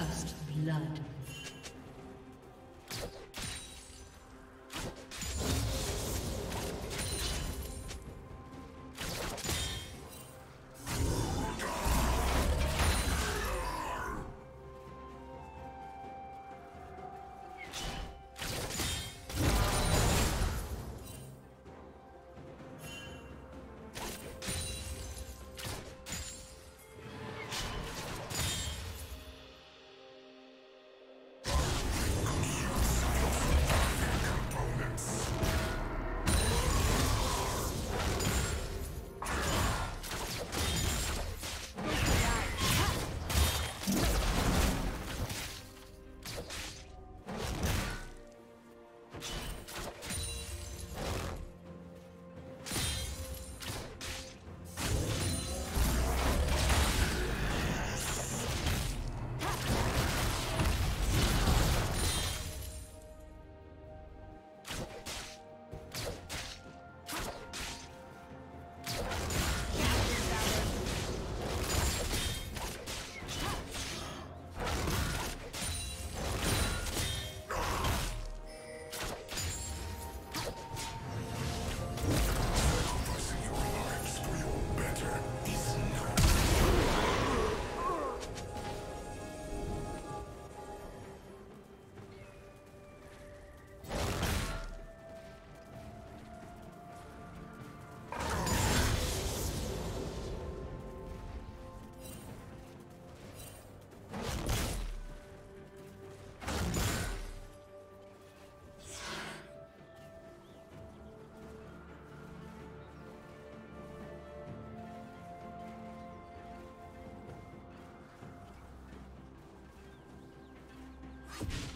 First you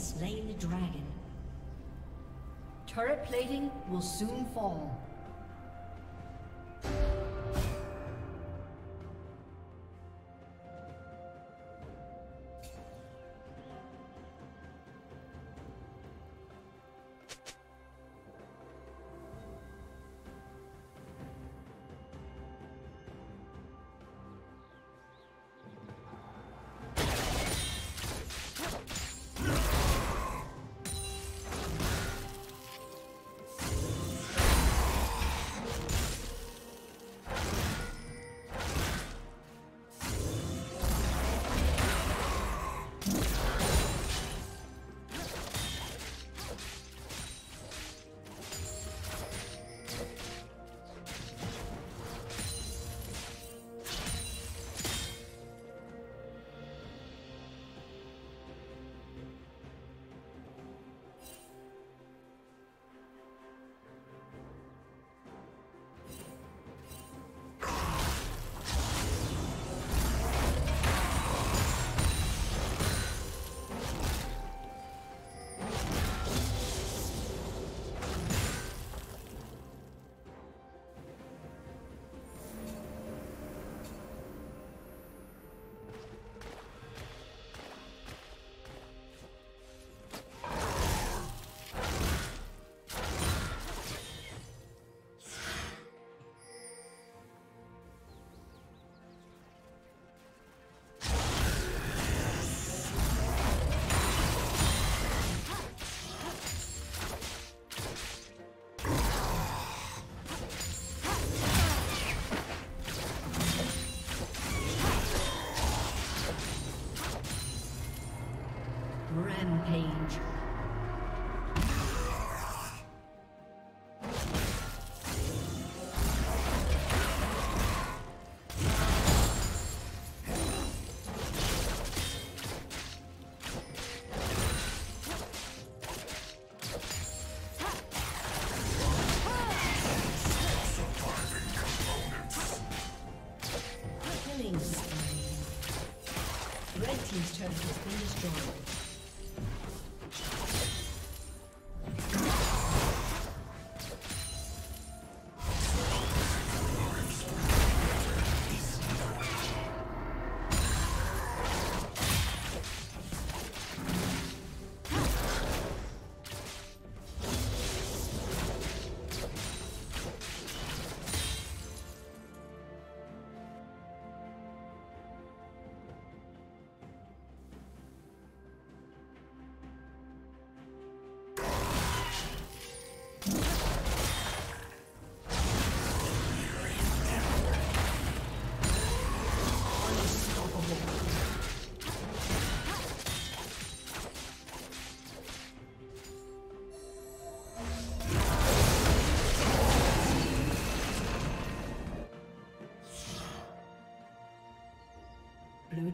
slain the dragon. Turret plating will soon fall.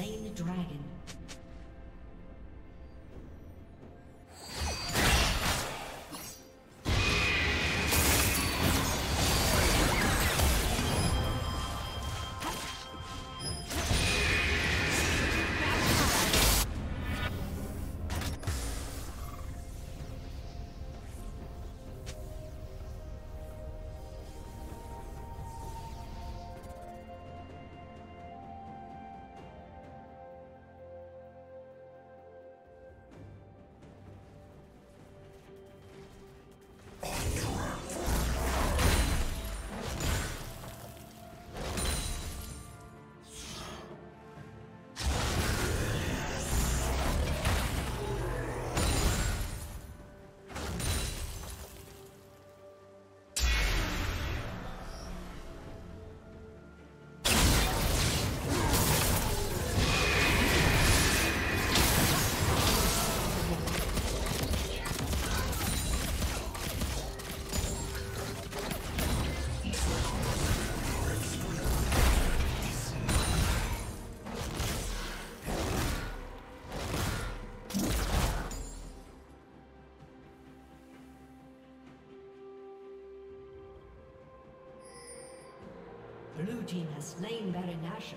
Slain the dragon. Blue team has slain Baron Nashor.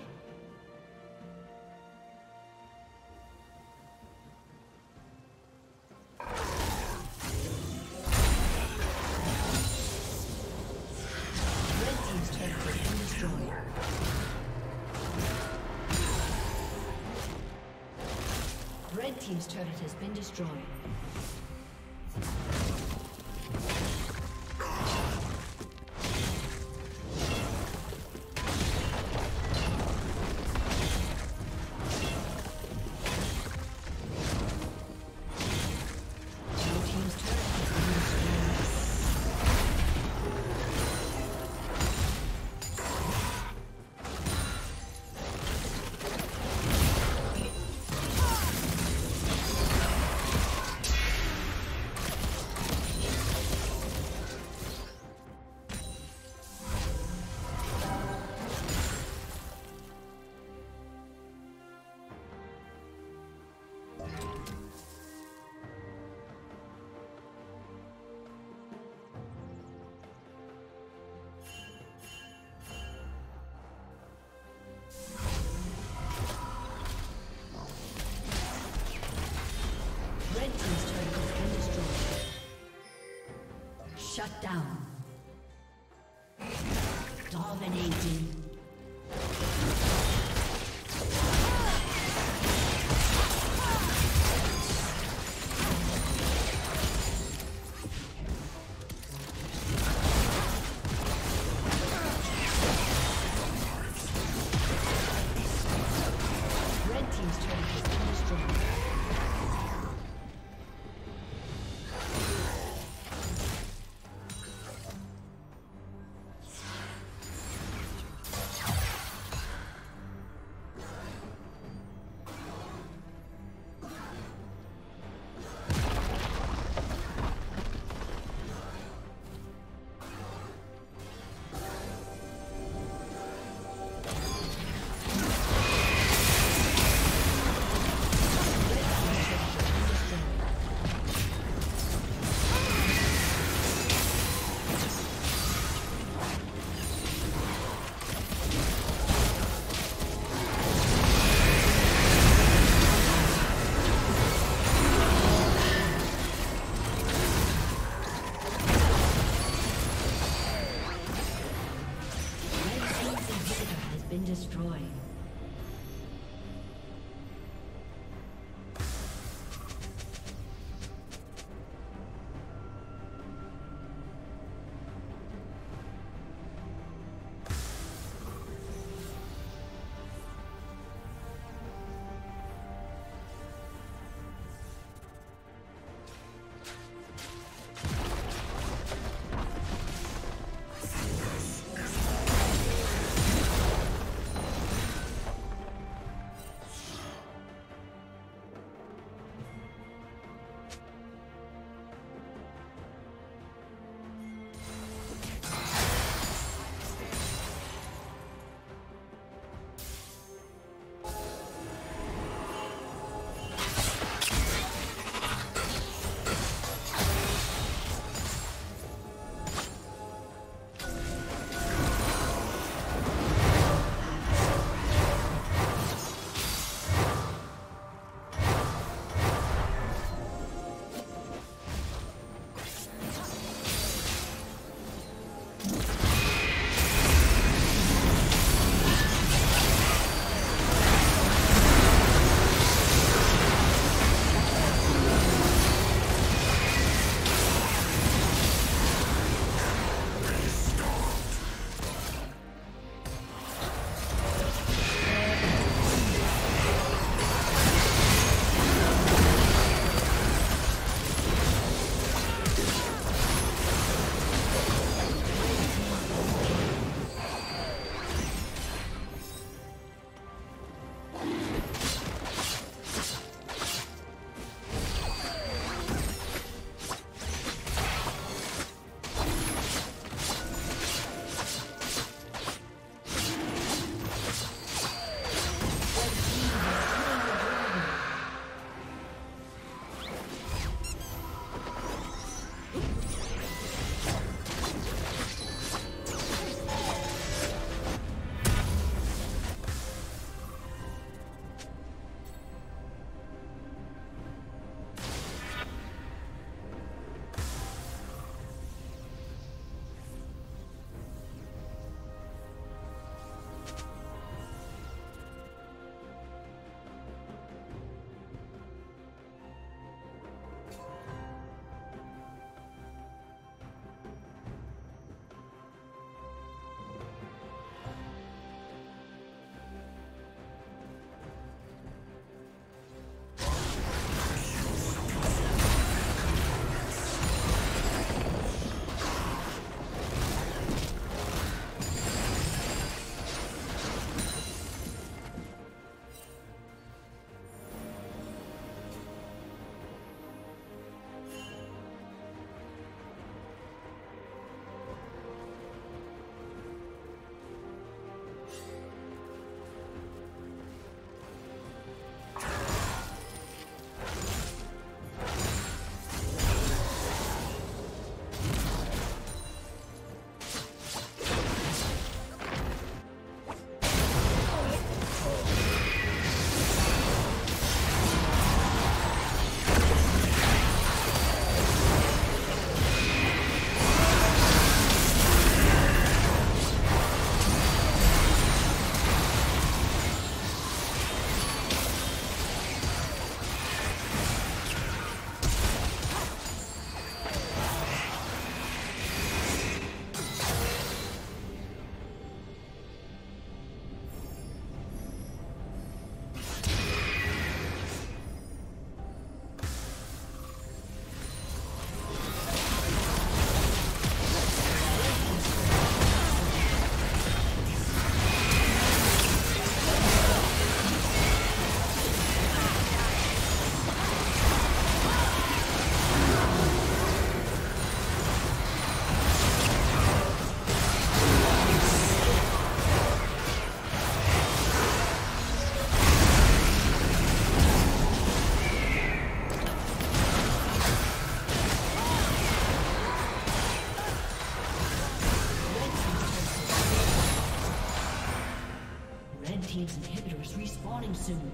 Red Team's turret has been destroyed. spawning soon.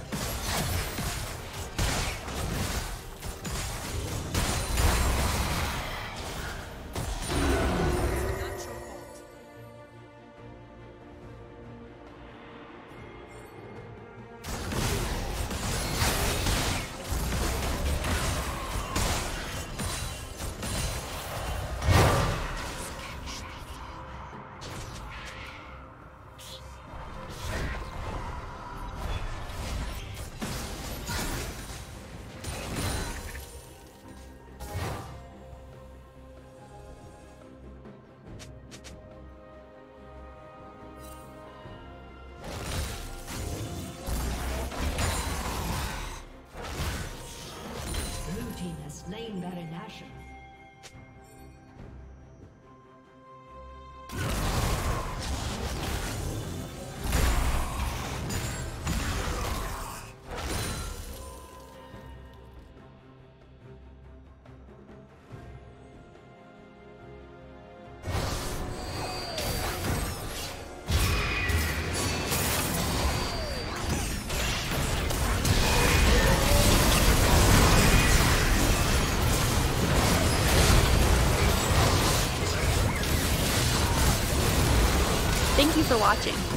For watching.